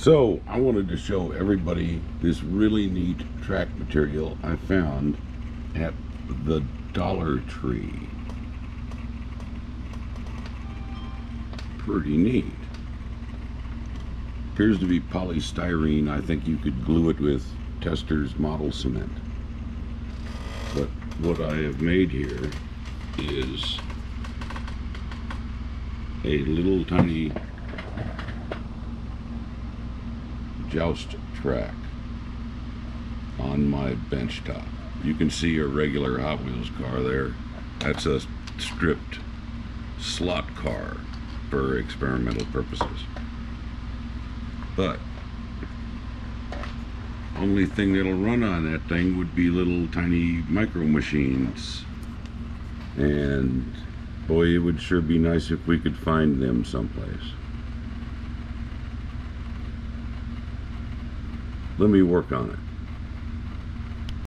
So I wanted to show everybody this really neat track material I found at the Dollar Tree. Pretty neat. Appears to be polystyrene. I think you could glue it with Testor's model cement. But what I have made here is a little tiny joust track on my bench top. You can see a regular Hot Wheels car there. That's a stripped slot car for experimental purposes. But only thing that'll run on that thing would be little tiny micro machines. And boy, it would sure be nice if we could find them someplace. Let me work on it.